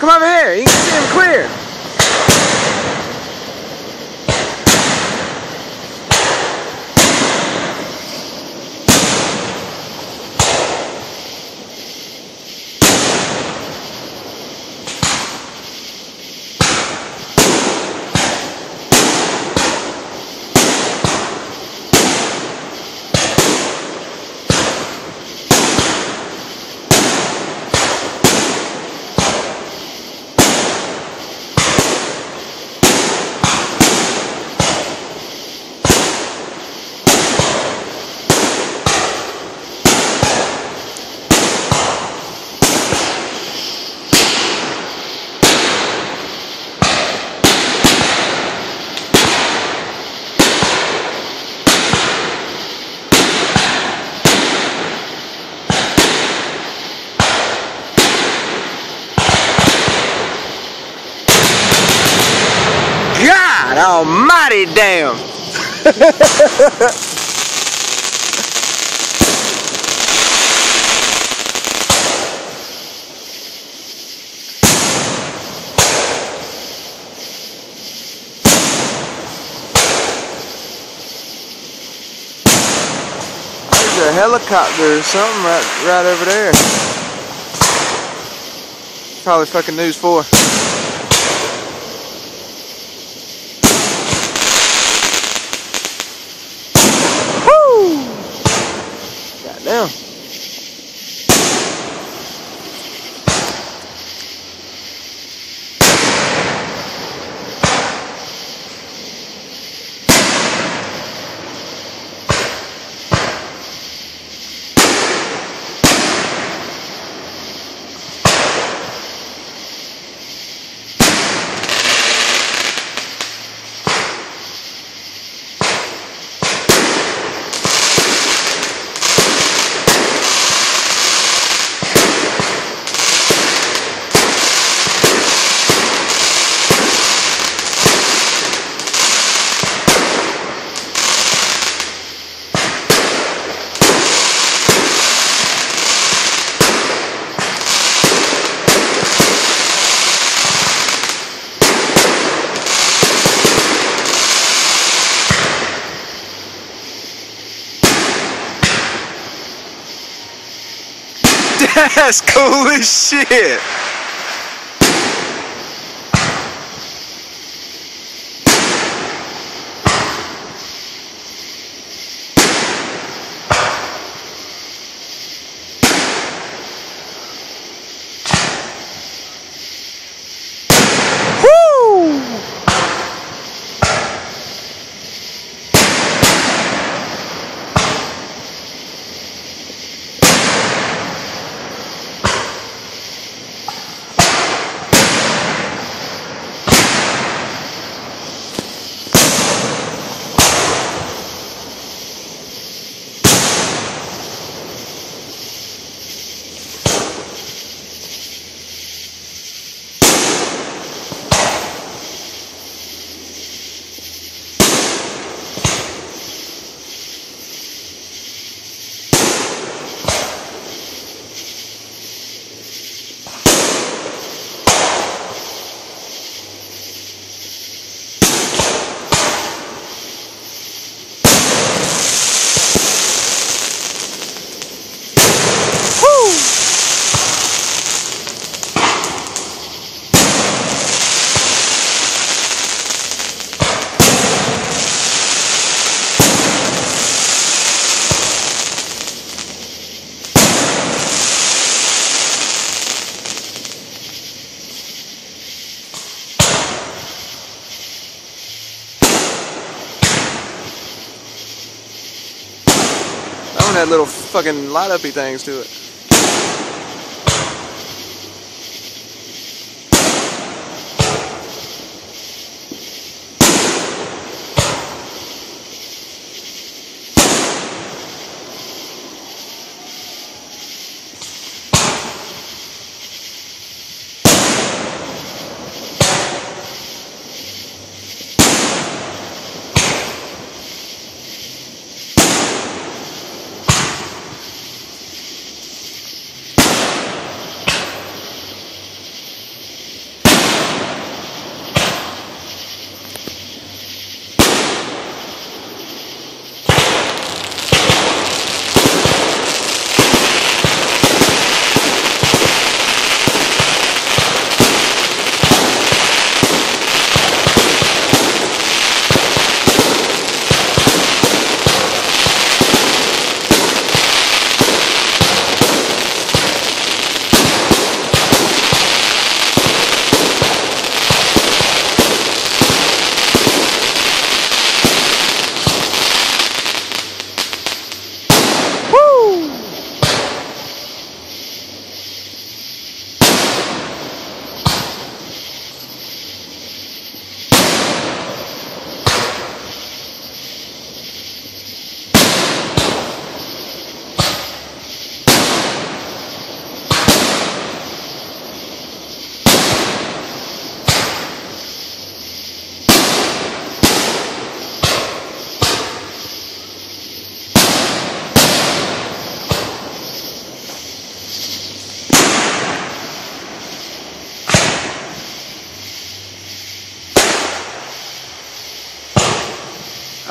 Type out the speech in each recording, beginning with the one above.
Come over here. You can see him clear. Almighty damn. A helicopter or something right, right over there. Probably fucking news 4. As shit. That one had little fucking light uppy things to it.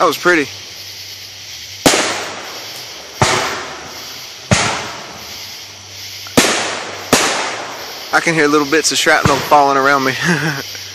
Was pretty. I can hear little bits of shrapnel falling around me.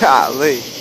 Golly.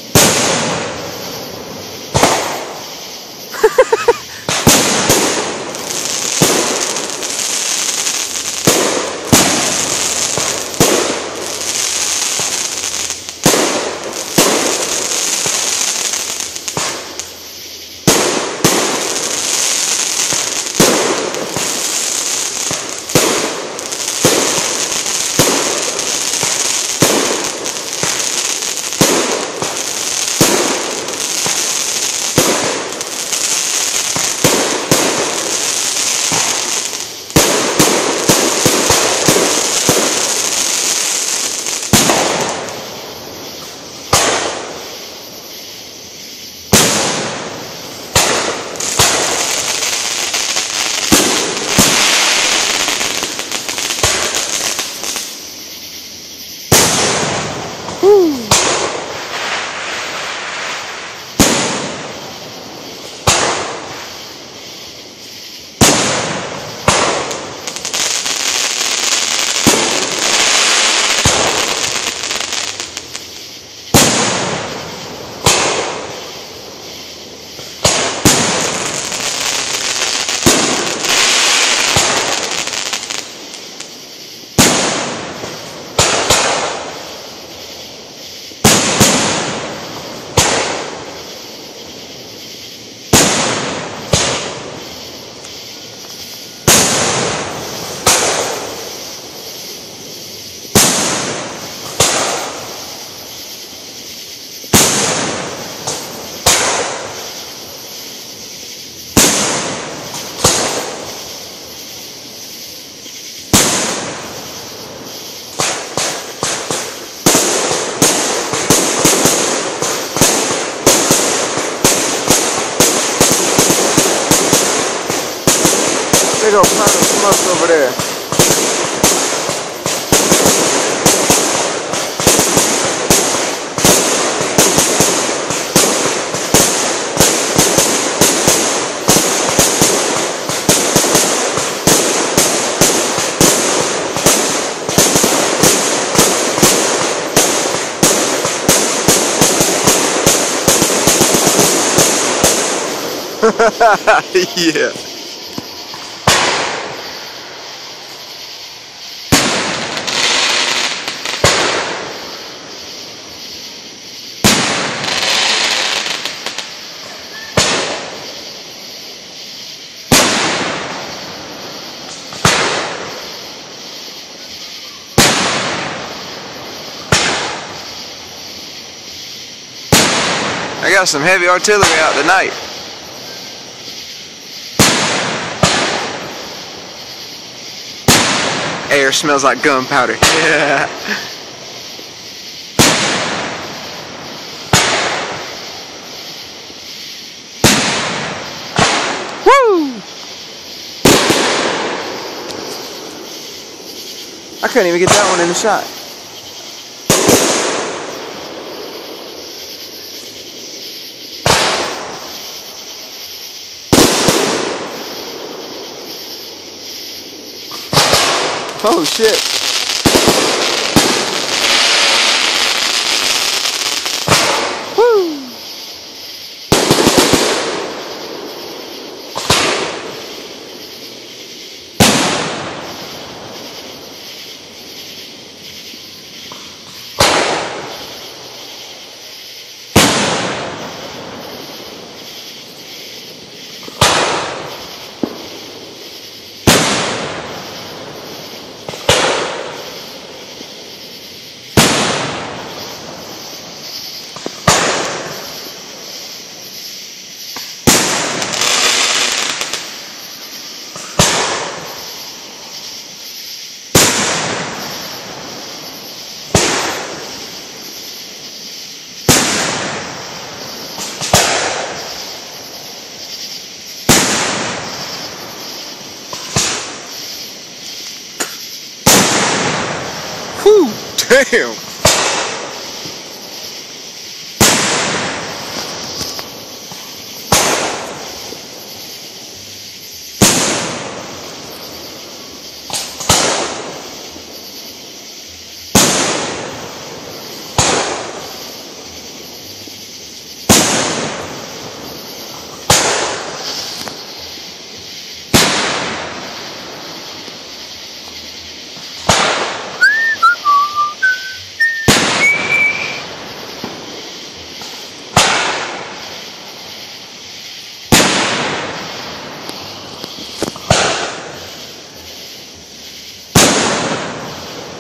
Big old cloud of smoke over there. yeah. Got some heavy artillery out tonight. Air smells like gunpowder. Yeah. Woo! I couldn't even get that one in the shot. Oh shit.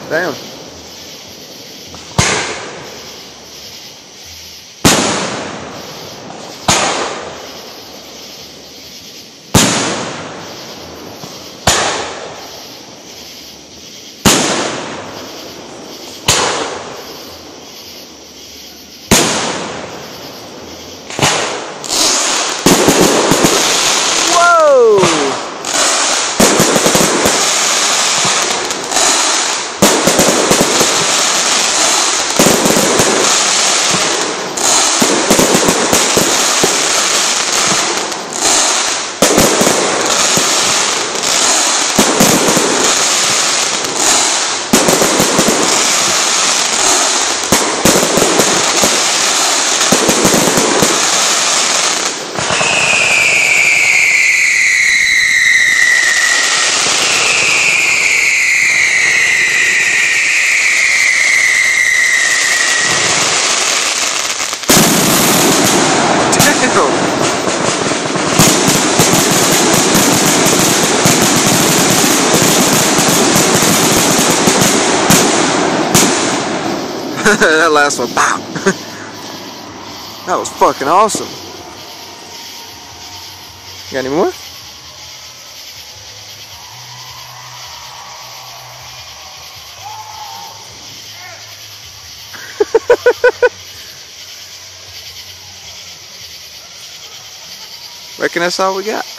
Damn. Whoa! Damn! that last one, that was fucking awesome. Got any more? Reckon that's all we got.